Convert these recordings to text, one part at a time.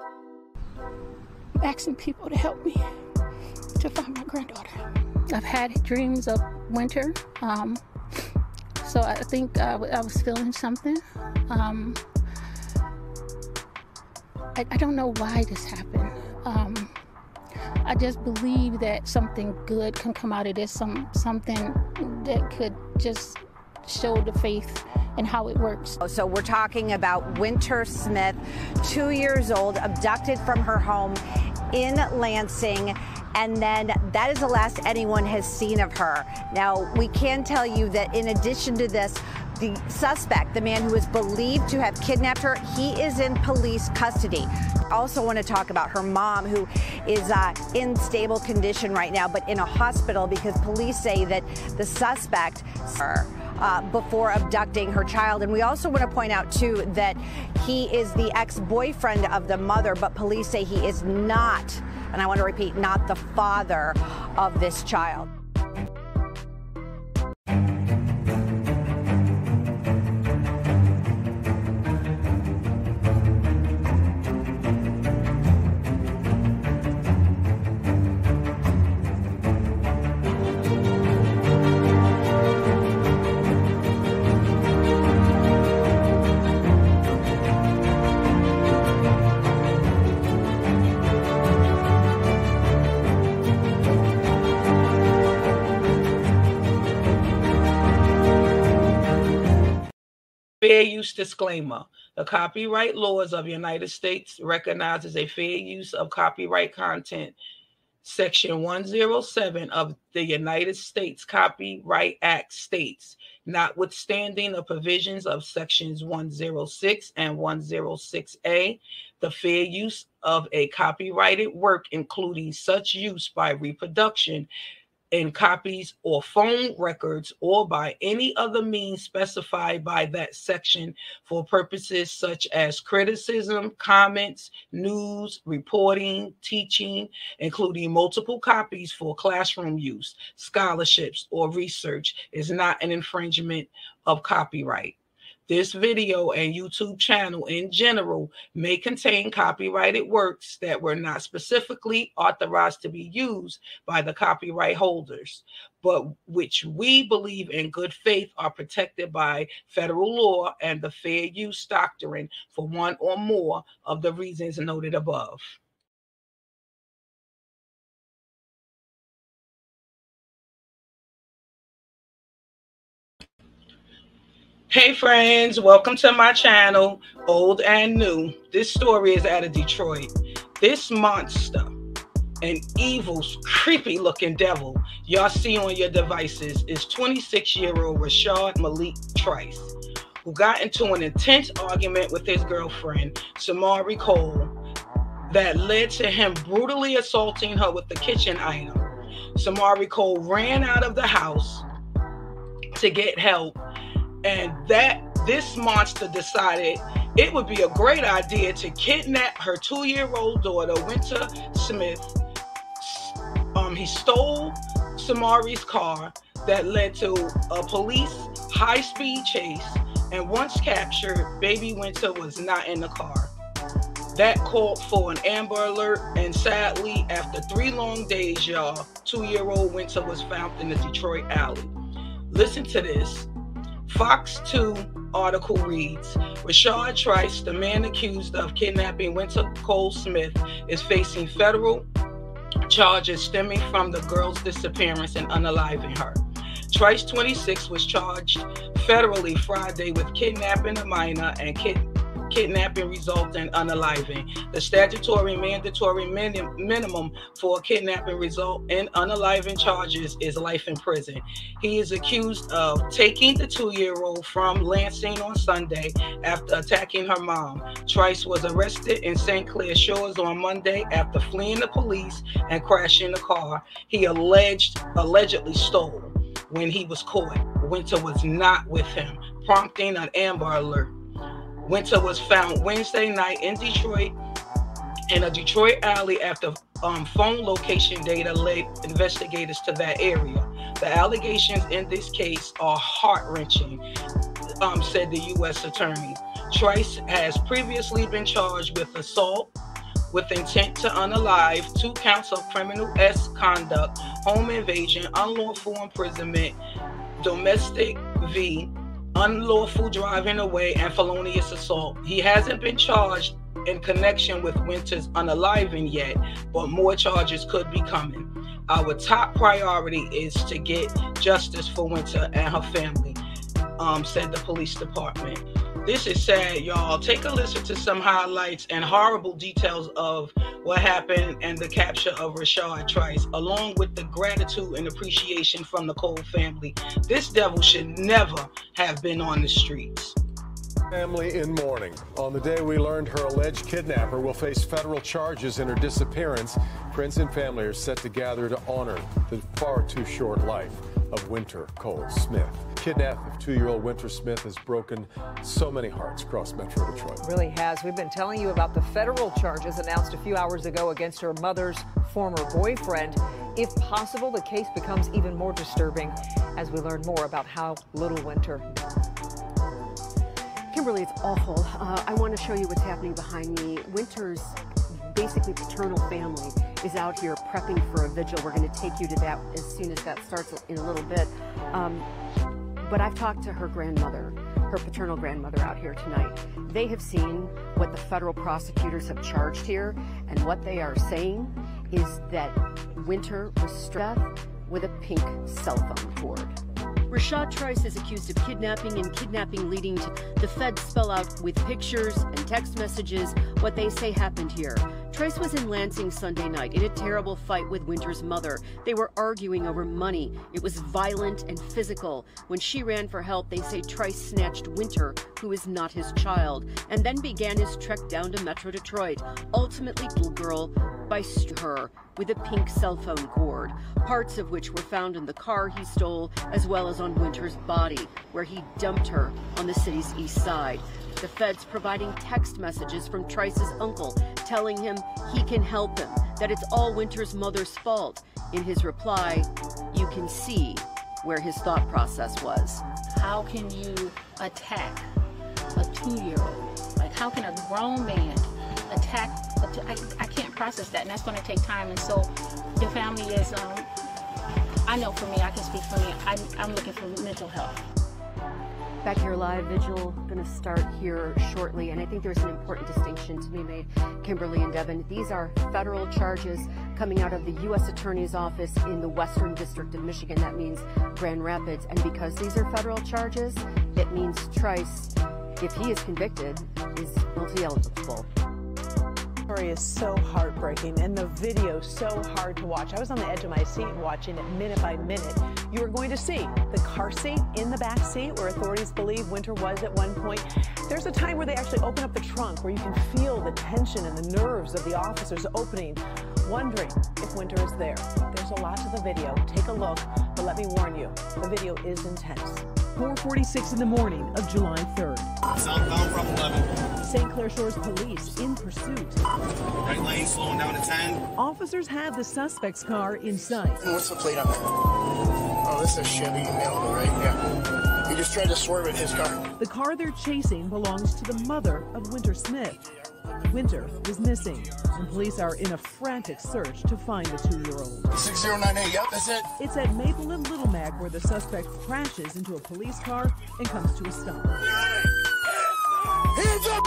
I'm asking people to help me to find my granddaughter. I've had dreams of Wynter, um, so I think I, I was feeling something. Um, I, I, don't know why this happened. Um, I just believe that something good can come out of this, some something that could just show the faith and how it works. So we're talking about Wynter Smith, two years old, abducted from her home in Lansing. And then that is the last anyone has seen of her. Now, we can tell you that in addition to this, the suspect, the man who is believed to have kidnapped her, he is in police custody. Also want to talk about her mom, who is uh, in stable condition right now, but in a hospital because police say that the suspect, uh, before abducting her child. And we also want to point out, too, that he is the ex boyfriend of the mother, but police say he is not, and I want to repeat, not the father of this child. Disclaimer. The copyright laws of United States recognizes a fair use of copyright content. Section 107 of the United States Copyright Act states, notwithstanding the provisions of sections 106 and 106A, the fair use of a copyrighted work, including such use by reproduction, in copies or phone records or by any other means specified by that section for purposes such as criticism, comments, news, reporting, teaching, including multiple copies for classroom use, scholarships, or research, is not an infringement of copyright. This video and YouTube channel in general may contain copyrighted works that were not specifically authorized to be used by the copyright holders, but which we believe in good faith are protected by federal law and the fair use doctrine for one or more of the reasons noted above. Hey friends, welcome to my channel, Old and New. This story is out of Detroit. This monster, an evil, creepy looking devil y'all see on your devices is 26 year old Rashad Maleek Trice, who got into an intense argument with his girlfriend, Symari Cole, that led to him brutally assaulting her with the kitchen item. Symari Cole ran out of the house to get help and that this monster decided it would be a great idea to kidnap her two-year-old daughter, Wynter Smith. Um, he stole Symari's car that led to a police high-speed chase, and once captured, baby Wynter was not in the car. That called for an Amber Alert, and sadly, after three long days, y'all, two-year-old Wynter was found in the Detroit alley. Listen to this. Fox 2 article reads Rashad Trice, the man accused of kidnapping Wynter Cole Smith, is facing federal charges stemming from the girl's disappearance and unaliving her. Trice, 26, was charged federally Friday with kidnapping a minor and kidnapping kidnapping resulting in unaliving. The statutory mandatory minim- minimum for kidnapping result in unaliving charges is life in prison. He is accused of taking the two-year-old from Lansing on Sunday after attacking her mom. Trice was arrested in St. Clair Shores on Monday after fleeing the police and crashing the car he alleged allegedly stole. When he was caught, Wynter was not with him, prompting an Amber Alert. Wynter was found Wednesday night in Detroit in a Detroit alley after um, phone location data led investigators to that area. The allegations in this case are heart wrenching, um, said the U.S. attorney. Trice has previously been charged with assault, with intent to unalive, two counts of criminal S conduct, home invasion, unlawful imprisonment, domestic V, unlawful driving away, and felonious assault. He hasn't been charged in connection with Wynter's unaliving yet, but more charges could be coming. Our top priority is to get justice for Wynter and her family, um, said the police department. This is sad, y'all. Take a listen to some highlights and horrible details of what happened and the capture of Rashad Trice, along with the gratitude and appreciation from the Cole family. This devil should never have been on the streets. Family in mourning. On the day we learned her alleged kidnapper will face federal charges in her disappearance, friends and family are set to gather to honor the far too short life of Wynter Cole Smith. Kidnapping of two-year-old Wynter Smith has broken so many hearts across Metro Detroit. Really has. We've been telling you about the federal charges announced a few hours ago against her mother's former boyfriend. If possible, the case becomes even more disturbing as we learn more about how little Wynter. Kimberly, it's awful. Uh, I want to show you what's happening behind me. Wynter's basically paternal family is out here prepping for a vigil. We're going to take you to that as soon as that starts in a little bit. Um, but I've talked to her grandmother, her paternal grandmother out here tonight. They have seen what the federal prosecutors have charged here, and what they are saying is that Wynter was struck with a pink cell phone cord. Rashad Trice is accused of kidnapping and kidnapping leading to the feds spell out with pictures and text messages what they say happened here. Trice was in Lansing Sunday night in a terrible fight with Wynter's mother. They were arguing over money. It was violent and physical. When she ran for help, they say Trice snatched Wynter, who is not his child, and then began his trek down to Metro Detroit. Ultimately, little girl by her with a pink cell phone cord, parts of which were found in the car he stole, as well as on Wynter's body, where he dumped her on the city's east side. The feds providing text messages from Trice's uncle telling him he can help him, that it's all Wynter's mother's fault. In his reply, you can see where his thought process was. How can you attack a two year old? Like, how can a grown man attack? I, I can't process that, and that's going to take time. And so the family is, um, I know for me, I can speak for me, I'm, I'm looking for mental health. Back here live, Vigil going to start here shortly, and I think there's an important distinction to be made, Kimberly and Devin. These are federal charges coming out of the U.S. Attorney's Office in the Western District of Michigan. That means Grand Rapids. And because these are federal charges, it means Trice, if he is convicted, is multi eligible story is so heartbreaking and the video so hard to watch. I was on the edge of my seat watching it minute by minute. You are going to see the car seat in the back seat where authorities believe Wynter was at one point. There's a time where they actually open up the trunk where you can feel the tension and the nerves of the officers opening, wondering if Wynter is there. There's a lot to the video. Take a look, but let me warn you, the video is intense. 446 in the morning of July 3rd. Southbound from 11. St. Clair Shores police in pursuit. Right lane slowing down to 10. Officers have the suspect's car in sight. What's the plate on that? Oh, this is Chevy Malibu, right? Yeah. He just tried to swerve in his car. The car they're chasing belongs to the mother of Wynter Smith. Wynter is missing, and police are in a frantic search to find the two-year-old. 6098, yep, that's it. It's at Maple and Little Mack where the suspect crashes into a police car and comes to a stop. Hands up!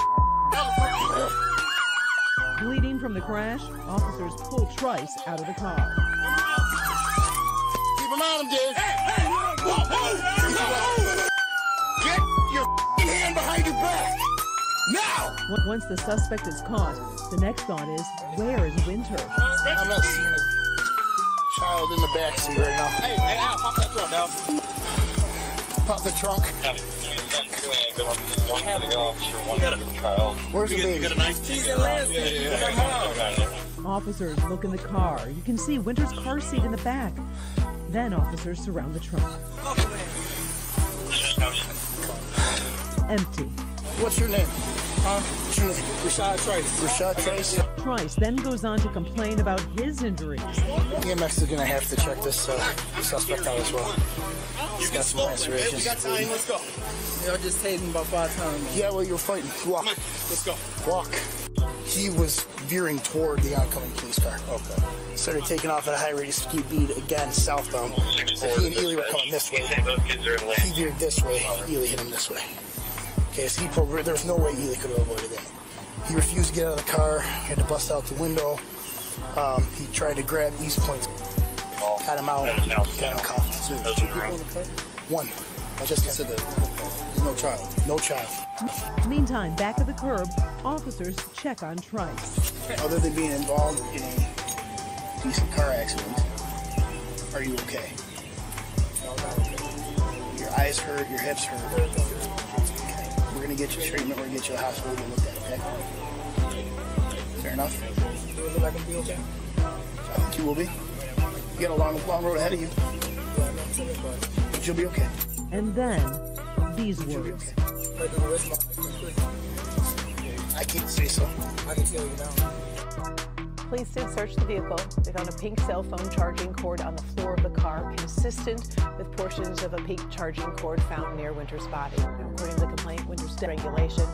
Bleeding from the crash, officers pull Trice out of the car. Keep him on him, dude. Hey, hey, whoa, whoa. Get your hand behind your back. Now! Once the suspect is caught, the next thought is, where is Wynter? I'm not seeing a child in the back seat right now. Hey, hey, Al, pop that trunk, Al. Pop the trunk. Where's the baby? Officers look in the car. You can see Wynter's car seat in the back. Then officers surround the trunk. Empty. What's your name? Huh? What's your name? Rashad Trice. Rashad Trice. Trice then goes on to complain about his injuries. EMS is going to have to check this uh, suspect out as well. He's got some lacerations. We got time. Let's go. Y'all just tased him about five times. Yeah, well, you're fighting. Walk. Let's go. Walk. he was veering toward the oncoming police car. Okay. Started taking off at a high rate of speed again southbound. So he and Ely were coming this way. He veered this way. Ely hit him this way. Okay, so he pulled. There was no way Ely could have avoided that. He refused to get out of the car. He had to bust out the window. Um, he tried to grab East Point. Got him out. Got him cuffed. So two people in the car? One. I just said that. No child. No child. Meantime, back at the curb, officers check on Trice. Other than being involved in a decent car accident, are you okay? Your eyes hurt, your hips hurt. Okay. We're gonna get you treatment, we're gonna get you to the hospital to get looked at, okay? Fair enough? Do it look like I'm be okay? I think you will be. You got a long, long road ahead of you. But you'll be okay. And then, these words. I can't say so. I can tell you now. Police did search the vehicle. They found a pink cell phone charging cord on the floor of the car, consistent with portions of a pink charging cord found near Wynter's body. According to the complaint, Wynter's regulation,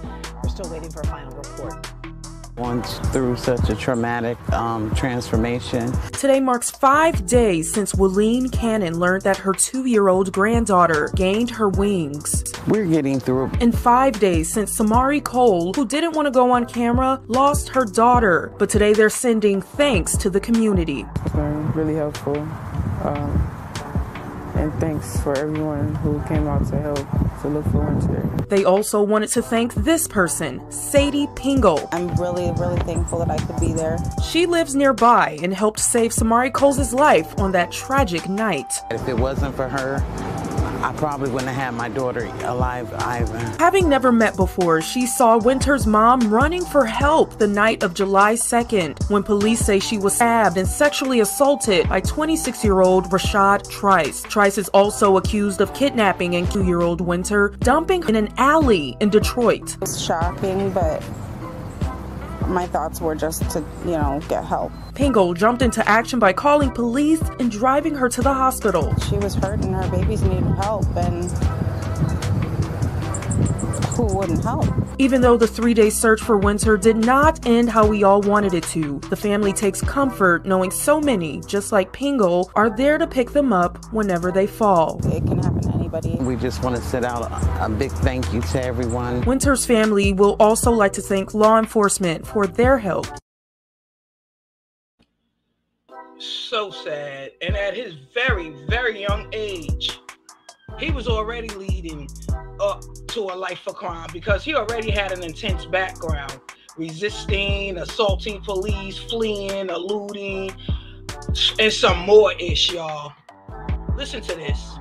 we're still waiting for a final report. Once through such a traumatic um, transformation. Today marks five days since Willeen Cannon learned that her two year old granddaughter gained her wings. We're getting through. And five days since Symari Cole, who didn't want to go on camera, lost her daughter. But today they're sending thanks to the community. It's been really helpful. Um, and thanks for everyone who came out to help to look for Wynter. They also wanted to thank this person, Sadie Pingle. I'm really, really thankful that I could be there. She lives nearby and helped save Symari Coles' life on that tragic night. If it wasn't for her, I probably wouldn't have had my daughter alive either. Having never met before, she saw Wynter's mom running for help the night of July 2nd when police say she was stabbed and sexually assaulted by 26 year old Rashad Trice. Trice is also accused of kidnapping and two year old Wynter, dumping in an alley in Detroit. It's shocking, but my thoughts were just to, you know, get help. Pingle jumped into action by calling police and driving her to the hospital. She was hurt and her babies needed help, and who wouldn't help? Even though the three day search for Wynter did not end how we all wanted it to, the family takes comfort knowing so many, just like Pingle, are there to pick them up whenever they fall. It can happen to anybody. We just want to send out a, a big thank you to everyone. Wynter's family will also like to thank law enforcement for their help. So sad. And at his very, very young age, he was already leading up to a life of crime because he already had an intense background resisting, assaulting police, fleeing, eluding, and some more ish, y'all. Listen to this.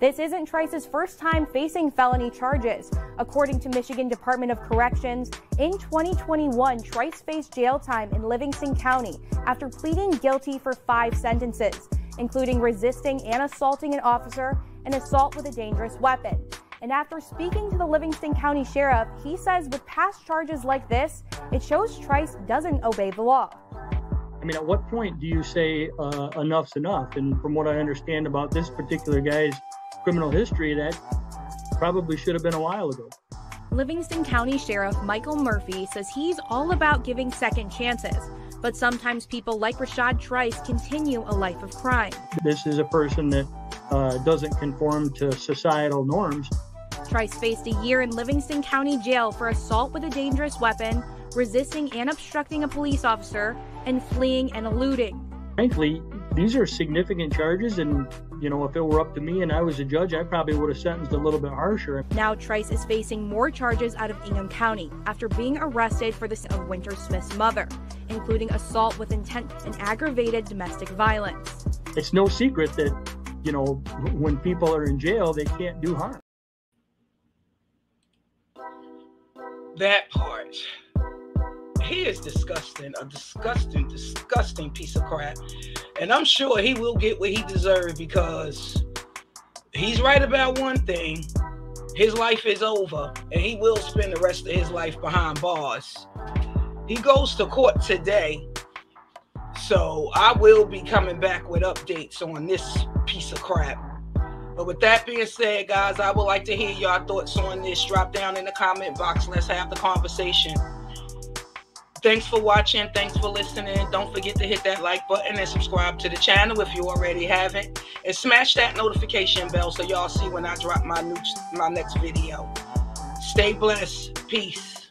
This isn't Trice's first time facing felony charges. According to Michigan Department of Corrections, in 2021, Trice faced jail time in Livingston County after pleading guilty for five sentences, including resisting and assaulting an officer and assault with a dangerous weapon. And after speaking to the Livingston County Sheriff, he says with past charges like this, it shows Trice doesn't obey the law. I mean, at what point do you say uh, enough's enough? And from what I understand about this particular guy's criminal history, that probably should have been a while ago. Livingston County Sheriff Michael Murphy says he's all about giving second chances, but sometimes people like Rashad Trice continue a life of crime. This is a person that uh, doesn't conform to societal norms. Trice faced a year in Livingston County Jail for assault with a dangerous weapon, resisting and obstructing a police officer, and fleeing and eluding. Frankly, these are significant charges, and you know, if it were up to me and I was a judge, I probably would have sentenced a little bit harsher. Now, Trice is facing more charges out of Ingham County after being arrested for the sin of Wynter Smith's mother, including assault with intent and aggravated domestic violence. It's no secret that, you know, when people are in jail, they can't do harm. That part. He is disgusting, a disgusting, disgusting piece of crap. And I'm sure he will get what he deserves because he's right about one thing. His life is over, and he will spend the rest of his life behind bars. He goes to court today. So I will be coming back with updates on this piece of crap. But with that being said, guys, I would like to hear y'all thoughts on this. Drop down in the comment box. Let's have the conversation. Thanks for watching. Thanks for listening. Don't forget to hit that like button and subscribe to the channel if you already haven't. And smash that notification bell so y'all see when I drop my new my next video. Stay blessed. Peace.